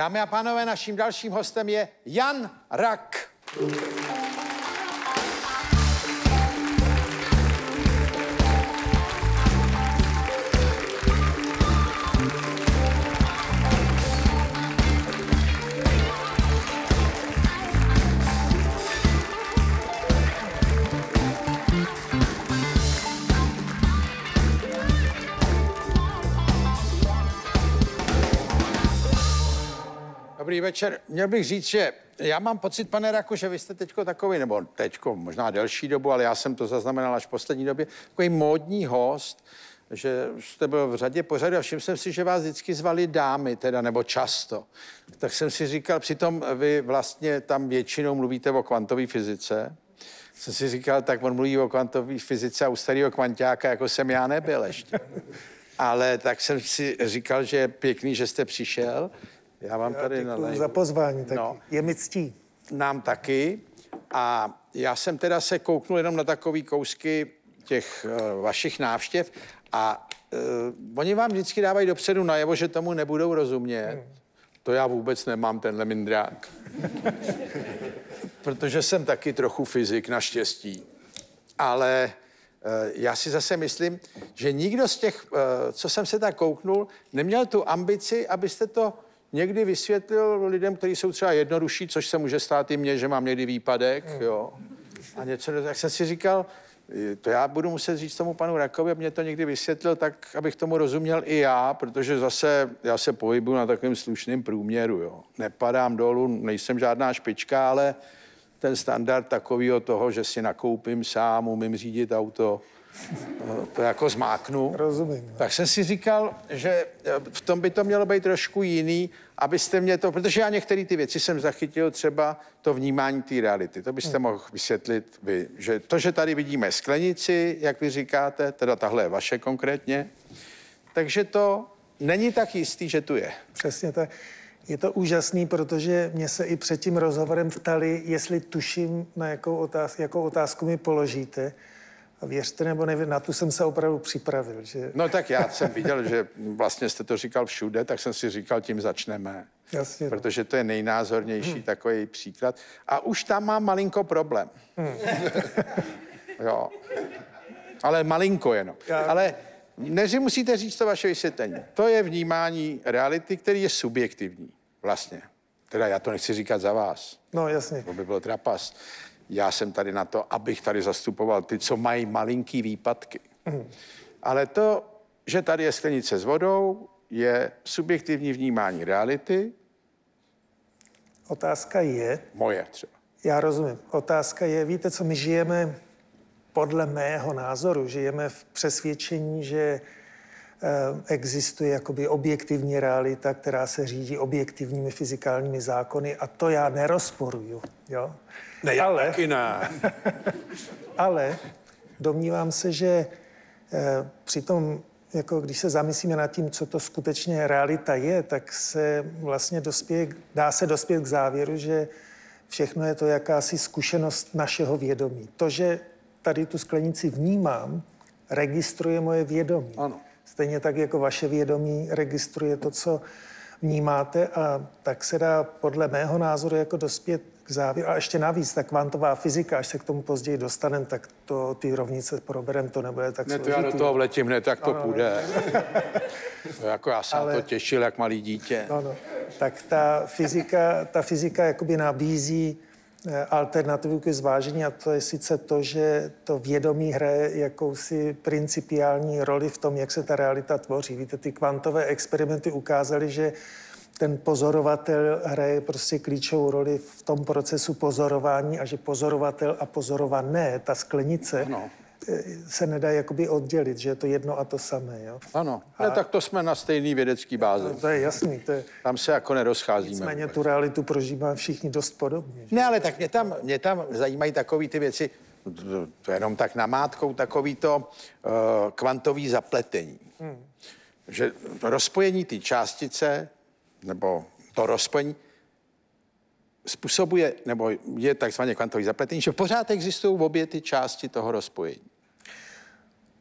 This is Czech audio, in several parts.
Dámy a pánové, naším dalším hostem je Jan Rak. Dobrý večer. Měl bych říct, že já mám pocit, pane Raku, že vy jste teďko takový, nebo teďko možná delší dobu, ale já jsem to zaznamenal až v poslední době, takový módní host, že jste byl v řadě pořadu a všiml jsem si, že vás vždycky zvali dámy, teda, nebo často. Tak jsem si říkal, přitom vy vlastně tam většinou mluvíte o kvantové fyzice, jsem si říkal, tak on mluví o kvantové fyzice a u starého kvantáka, jako jsem já nebyl ještě. Ale tak jsem si říkal, že je pěkný, že jste přišel. Já vám Já tady naleju. za pozvání, tak No. je mi ctí. Nám taky. A já jsem teda se kouknul jenom na takový kousky těch uh, vašich návštěv a uh, oni vám vždycky dávají dopředu najevo, že tomu nebudou rozumět. To já vůbec nemám, tenhle mindrák. Protože jsem taky trochu fyzik, naštěstí. Ale eh, já si zase myslím, že nikdo z těch, co jsem se tak kouknul, neměl tu ambici, abyste to někdy vysvětlil lidem, kteří jsou třeba jednodušší, což se může stát i mně, že mám někdy výpadek, jo. A něco, tak jsem si říkal, to já budu muset říct tomu panu Rakovi, aby mě to někdy vysvětlil, tak abych tomu rozuměl i já, protože zase já se pohybuju na takovém slušném průměru, jo. Nepadám dolů, nejsem žádná špička, ale ten standard takového toho, že si nakoupím sám, umím řídit auto, to jako zmáknu. Rozumím. Tak jsem si říkal, že eh, v tom by to mělo být trošku jiný, abyste mě to, protože já některé ty věci jsem zachytil, třeba to vnímání té reality. To byste mohl vysvětlit vy, že to, že tady vidíme sklenici, jak vy říkáte, teda tahle je vaše konkrétně, takže to není tak jistý, že tu je. Přesně tak. Je to úžasný, protože mě se i před tím rozhovorem ptali, jestli tuším, na jakou, otáz, jakou otázku mi položíte. A věřte nebo nevím, na tu jsem se opravdu připravil. Že... No tak já jsem viděl, že vlastně jste to říkal všude, tak jsem si říkal, tím začneme. Jasně. no. Protože to je nejnázornější hmm. takový příklad. A už tam mám malinko problém. Hmm. jo. Ale malinko jenom. Já- Ale neři musíte říct to vaše vysvětlení. To je vnímání reality, který je subjektivní. Vlastně. Teda já to nechci říkat za vás. No jasně. To by byl trapas. Já jsem tady na to, abych tady zastupoval ty, co mají malinký výpadky. Ale to, že tady je sklenice s vodou, je subjektivní vnímání reality, Otázka je, moje třeba. já rozumím, otázka je, víte co, my žijeme podle mého názoru, žijeme v přesvědčení, že existuje jakoby objektivní realita, která se řídí objektivními fyzikálními zákony a to já nerozporuju. Jo? Ne, ale, taky ne. ale domnívám se, že eh, přitom, jako když se zamyslíme nad tím, co to skutečně realita je, tak se vlastně dospěje, dá se dospět k závěru, že všechno je to jakási zkušenost našeho vědomí. To, že tady tu sklenici vnímám, registruje moje vědomí. Ano. Stejně tak, jako vaše vědomí registruje to, co vnímáte a tak se dá podle mého názoru jako dospět k závěru. A ještě navíc, ta kvantová fyzika, až se k tomu později dostaneme, tak to ty rovnice proberem, to nebude tak Ne, to já složitý. do toho vletím hned, tak to půjde. To jako já jsem Ale- to těšil, jak malý dítě. No, no. Tak ta fyzika, ta fyzika jakoby nabízí alternativu ke zvážení a to je sice to, že to vědomí hraje jakousi principiální roli v tom, jak se ta realita tvoří. Víte, ty kvantové experimenty ukázaly, že ten pozorovatel hraje prostě klíčovou roli v tom procesu pozorování a že pozorovatel a pozorované, ta sklenice, Ano. Eh, se nedá jakoby oddělit, že je to jedno a to samé. Jo? Ano, ne, tak to jsme na stejný vědecký bázi. To je jasný, to je, Tam se jako nerozcházíme. Nicméně vůbec. tu realitu prožíváme všichni dost podobně. že? Ne, ale tak mě tam, mě tam zajímají takové ty věci, to- to jenom tak namátkou, takový to uh, kvantový zapletení. Hmm. Že rozpojení té částice, nebo to rozpojení, způsobuje, nebo je takzvaně kvantový zapletení, že pořád existují obě ty části toho rozpojení.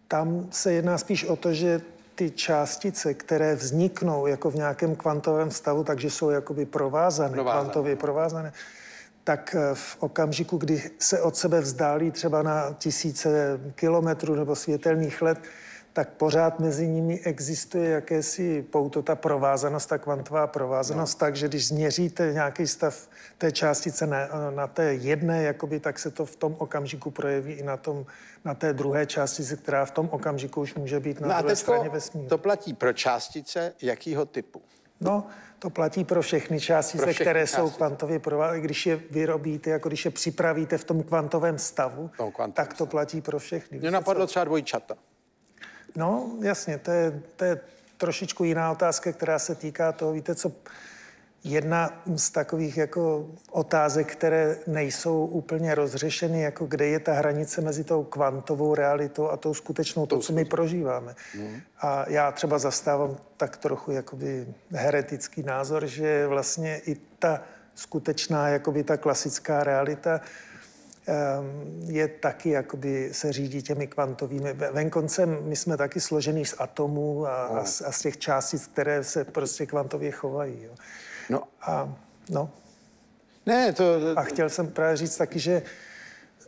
Tam se jedná spíš o to, že ty částice, které vzniknou jako v nějakém kvantovém stavu, takže jsou jakoby provázané, Provázané. kvantově provázané, tak eh, v okamžiku, kdy se od sebe vzdálí třeba na tisíce kilometrů nebo světelných let, tak pořád mezi nimi existuje jakési pouto, ta provázanost, ta kvantová provázanost, no. takže když změříte nějaký stav té částice na, na té jedné, jakoby, tak se to v tom okamžiku projeví i na, tom, na té druhé částici, která v tom okamžiku už může být na No druhé straně vesmíru. to platí pro částice jakýho typu? No, to platí pro všechny částice, Pro všechny které jsou částice. kvantově provázané. Když je vyrobíte, jako když je připravíte v tom kvantovém stavu, tom kvantovém tak to platí pro všechny. Mě napadlo třeba dvojčata. No, jasně, to je, to je trošičku jiná otázka, která se týká toho, víte co, jedna z takových jako otázek, které nejsou úplně rozřešeny, jako kde je ta hranice mezi tou kvantovou realitou a tou skutečnou, to, co my prožíváme. A já třeba zastávám tak trochu jakoby heretický názor, že vlastně i ta skutečná, jakoby ta klasická realita, je taky, jakoby se řídí těmi kvantovými. Ve- Venkoncem my jsme taky složený z atomů a, a, z, a z těch částic, které se prostě kvantově chovají. Jo. No, A, no, ne, to... a chtěl jsem právě říct taky, že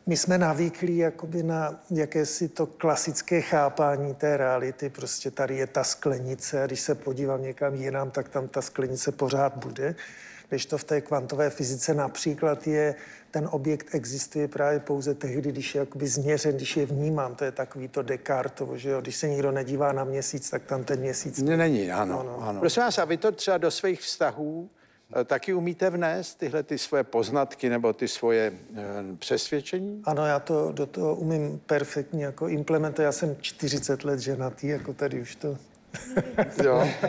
my jsme navyklí jakoby na jakési to klasické chápání té reality. Prostě tady je ta sklenice a když se podívám někam jinam, tak tam ta sklenice pořád bude. Když to v té kvantové fyzice například je, ten objekt existuje právě pouze tehdy, když je jakoby změřen, když je vnímám. To je takový to Descartovo, že jo? Když se nikdo nedívá na měsíc, tak tam ten měsíc Ne, není, ano, No, no. ano. Prosím vás, a vy to třeba do svých vztahů eh, taky umíte vnést, tyhle ty svoje poznatky nebo ty svoje eh, přesvědčení? Ano, já to do toho umím perfektně jako implementovat. Já jsem 40 let ženatý, jako tady už to. Jo.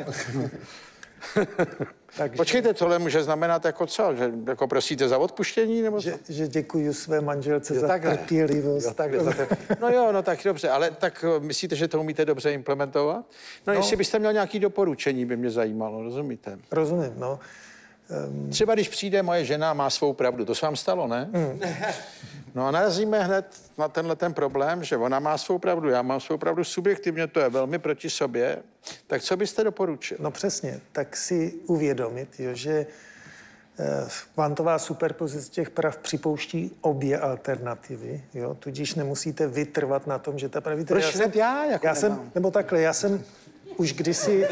Takže, Počkejte, tohle může znamenat jako co? Že jako prosíte za odpuštění? Nebo co? že, že děkuji své manželce za takhle. trpělivost. Jo, takhle, takhle. No jo, no tak dobře, ale tak eh, myslíte, že to umíte dobře implementovat? No, no. jestli byste měl nějaké doporučení, by mě zajímalo, rozumíte? Rozumím, no. Třeba když přijde moje žena má svou pravdu, to se vám stalo, ne? Hmm. No a narazíme hned na tenhle ten problém, že ona má svou pravdu, já mám svou pravdu subjektivně, to je velmi proti sobě. Tak co byste doporučil? No přesně, tak si uvědomit, jo, že eh, kvantová superpozice těch prav připouští obě alternativy, jo, tudíž nemusíte vytrvat na tom, že ta pravda... Proč hned já jako já jsem, nebo takhle, já jsem už kdysi,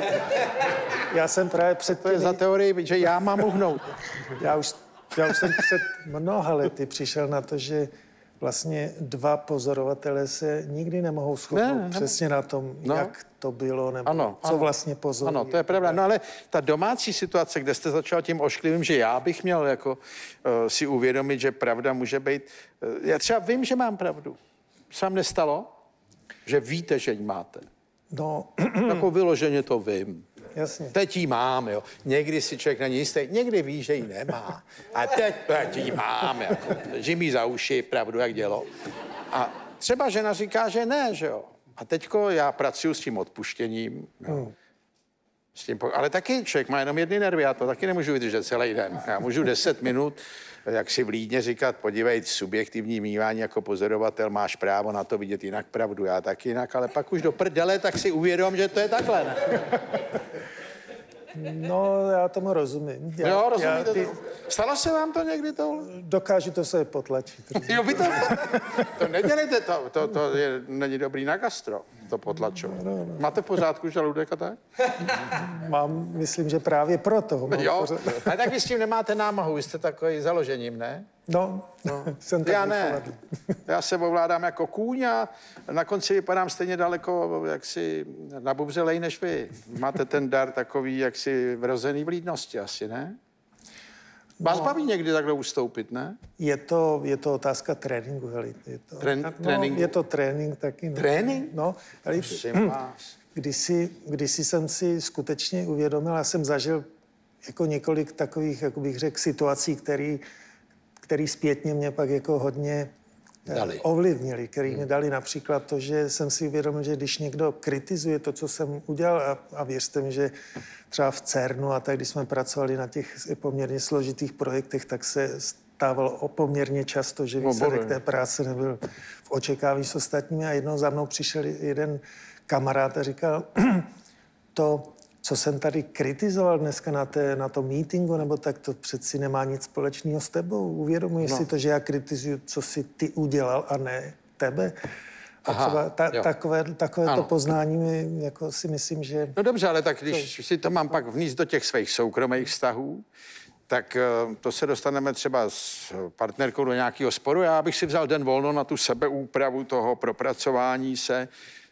já jsem právě před To je za teorii, že já mám uhnout. Já už, já už jsem před mnoha lety přišel na to, že vlastně dva pozorovatelé se nikdy nemohou shodnout Ne, ne, přesně na tom, No. jak to bylo, nebo Ano, co ano. vlastně pozorují. Ano, to je pravda. No ale ta domácí situace, kde jste začal tím ošklivým, že já bych měl jako uh, si uvědomit, že pravda může být... Uh, já třeba vím, že mám pravdu. Se vám nestalo? Že víte, že ji máte. No, Jako vyloženě to vím. Jasně. Teď ji mám, jo. Někdy si člověk není jistý, někdy ví, že ji nemá. A teď, teď ji mám, jako. Držím za uši, pravdu jak dělo. A třeba žena říká, že ne, že jo. A teďko já pracuji s tím odpuštěním, jo. S tím, ale taky člověk má jenom jedny nervy, já to taky nemůžu vydržet celý den. Já můžu 10 minut, jak si vlídně říkat, podívej, subjektivní mývání jako pozorovatel, máš právo na to vidět jinak pravdu, já taky jinak, ale pak už do prdele, tak si uvědom, že to je takhle, ne? No, já tomu rozumím. Já, jo, já rozumíte ty, to? Stalo se vám to někdy tohle? dokážu to se potlačit. Jo, vy to, to nedělejte, to, to, to je, není dobrý na gastro, to potlačovat. Máte v pořádku žaludek a tak? Mám, myslím, že právě proto. Mám Jo, pořád- ale tak vy s tím nemáte námahu, vy jste takový založením, ne? No, no. jsem tak Já ne. Já se ovládám jako kůň a na konci vypadám stejně daleko jaksi nabubřelej než vy. Máte ten dar takový jaksi vrozený vlídnosti asi, ne? Vás No. baví někdy takhle ustoupit, ne? Je to, je to otázka tréninku, hele. Je to, Trén- no, tréninku? Je to trénink taky. No. Trénink? No, vás. Kdysi, kdysi jsem si skutečně uvědomil, já jsem zažil jako několik takových, jak bych řekl, situací, který, který zpětně mě pak jako hodně Dali. ovlivnili, který mi dali například to, že jsem si uvědomil, že když někdo kritizuje to, co jsem udělal, a, a věřte mi, že třeba v CERNu a tak, když jsme pracovali na těch poměrně složitých projektech, tak se stávalo o poměrně často, že výsledek té práce nebyl v očekávání s ostatními. A jednou za mnou přišel jeden kamarád a říkal, to, co jsem tady kritizoval dneska na, té, na tom meetingu, nebo tak to přeci nemá nic společného s tebou. Uvědomuji no. si to, že já kritizuju, co si ty udělal a ne tebe. A Aha, třeba ta, takové, takové to poznání mi, jako si myslím, že... No dobře, ale tak když to... si to mám pak vníst do těch svých soukromých vztahů, tak eh, to se dostaneme třeba s partnerkou do nějakého sporu. Já bych si vzal den volno na tu sebeúpravu toho propracování se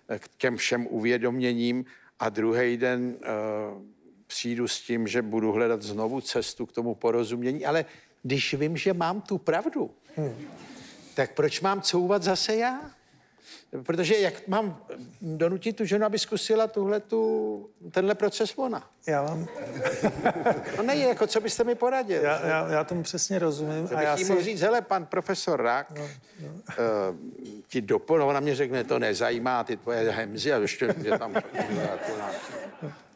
eh, k těm všem uvědoměním a druhý den uh, přijdu s tím, že budu hledat znovu cestu k tomu porozumění. Ale když vím, že mám tu pravdu, hmm. tak proč mám couvat zase já? Protože jak mám donutit tu ženu, aby zkusila tuhle tu, tenhle proces ona? Já vám... no ne, jako co byste mi poradil? Já, já, já tomu přesně rozumím. To a já si... mohl říct, hele, pan profesor Rak no, no. Uh, ti doporučil, ona mě řekne, to nezajímá, ty tvoje hemzy a ještě mě tam...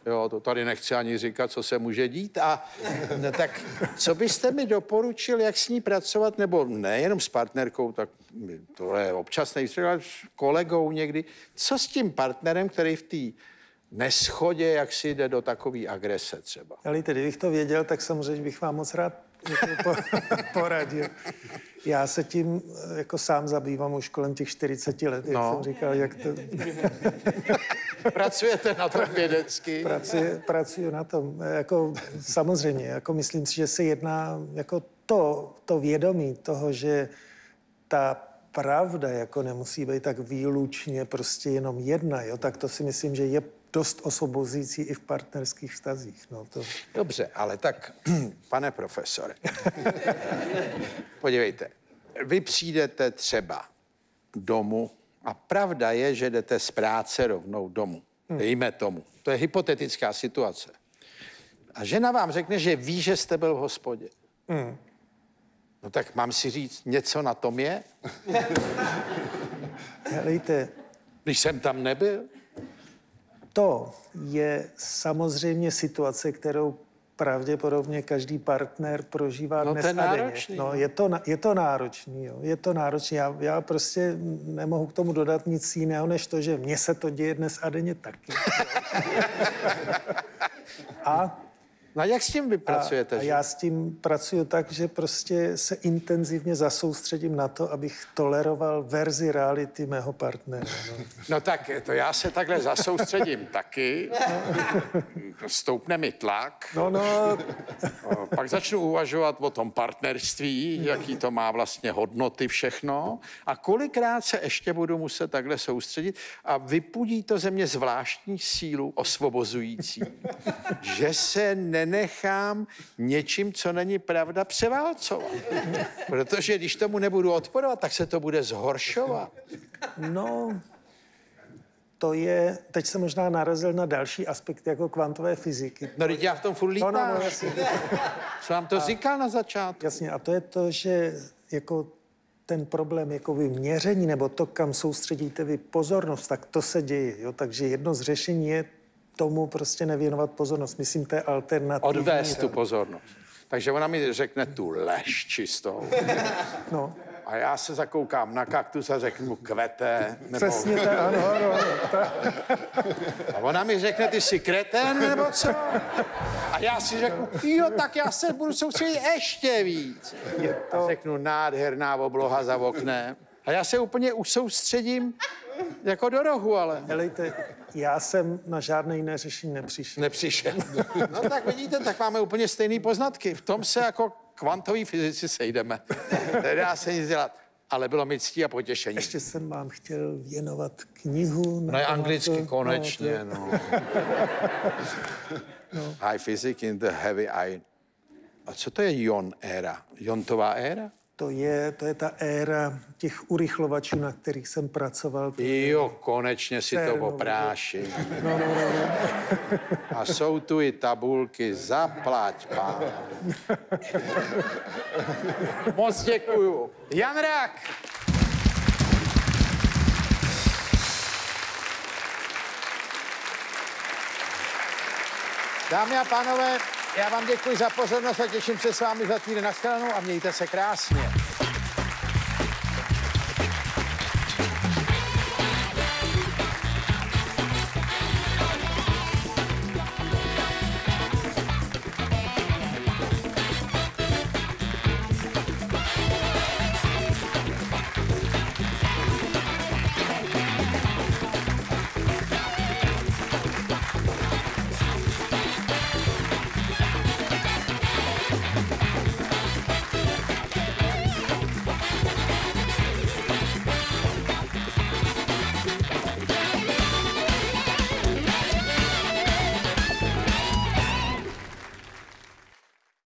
Jo, to tady nechci ani říkat, co se může dít. A no, tak co byste mi doporučil, jak s ní pracovat, nebo nejenom s partnerkou, tak to je občas nejistý, ale s kolegou někdy. Co s tím partnerem, který v té neschodě, jak si jde do takové agrese třeba? Ale tedy, kdybych to věděl, tak samozřejmě bych vám moc rád poradil. Já se tím eh, jako sám zabývám už kolem těch 40 let, jak no. jsem říkal, jak to... Pracujete na tom vědecky? Pracuji, pracuji na tom. Jako, samozřejmě, jako myslím si, že se jedná jako to, to vědomí toho, že ta pravda jako nemusí být tak výlučně prostě jenom jedna, jo, tak to si myslím, že je dost osvobozující i v partnerských vztazích. No, to... Dobře, ale tak, pane profesore, podívejte, vy přijdete třeba domů a pravda je, že jdete z práce rovnou domů. Hmm. Dejme tomu. To je hypotetická situace. A žena vám řekne, že ví, že jste byl v hospodě. Hmm. No tak mám si říct, něco na tom je? Helejte. Když jsem tam nebyl? To je samozřejmě situace, kterou pravděpodobně každý partner prožívá no, dnes to a denně. No, je to, je to náročný, jo. je to náročný. Já, já prostě nemohu k tomu dodat nic jiného, než to, že mně se to děje dnes a denně taky. a No a jak s tím vy pracujete? A, a já s tím pracuji tak, že prostě se intenzivně zasoustředím na to, abych toleroval verzi reality mého partnera. No, no tak to já se takhle zasoustředím taky. Stoupne mi tlak. No, no. Pak začnu uvažovat o tom partnerství, jaký to má vlastně hodnoty všechno. A kolikrát se ještě budu muset takhle soustředit a vypudí to ze mě zvláštní sílu osvobozující, že se ne nenechám něčím, co není pravda, převálcovat. Protože když tomu nebudu odporovat, tak se to bude zhoršovat. No, to je, teď jsem možná narazil na další aspekt jako kvantové fyziky. No, teď já v tom furt lítám. No, no, no, jasně. Co vám to a, říkal na začátku? Jasně, a to je to, že jako ten problém jako vy měření, nebo to, kam soustředíte vy pozornost, tak to se děje. Jo? Takže jedno z řešení je tomu prostě nevěnovat pozornost. Myslím, to je alternativní. Odvést tu pozornost. Takže ona mi řekne tu lež čistou. No. A já se zakoukám na kaktus a řeknu kvete. Nebo... Přesně tak, ano, ano. A ona mi řekne, ty jsi kreten, nebo co? A já si řeknu, jo, tak já se budu soustředit ještě víc. Je to... A řeknu, nádherná obloha za oknem. A já se úplně usoustředím jako do rohu, ale. Helejte, já jsem na žádné jiné řešení nepřišel. Nepřišel. No tak vidíte, tak máme úplně stejné poznatky. V tom se jako kvantoví fyzici sejdeme. Nedá se nic dělat. Ale bylo mi ctí a potěšení. Ještě jsem vám chtěl věnovat knihu. No je anglicky to, konečně, no. no. no. High physics in the heavy eye. A co to je Jon éra? Jontová éra? To je, to je ta éra těch urychlovačů, na kterých jsem pracoval. Jo, konečně si to opráši. No, no, no, no. A jsou tu i tabulky, zaplať pán. Moc děkuju. Jan Rak. Dámy a pánové, já vám děkuji za pozornost a těším se s vámi za týden na a mějte se krásně.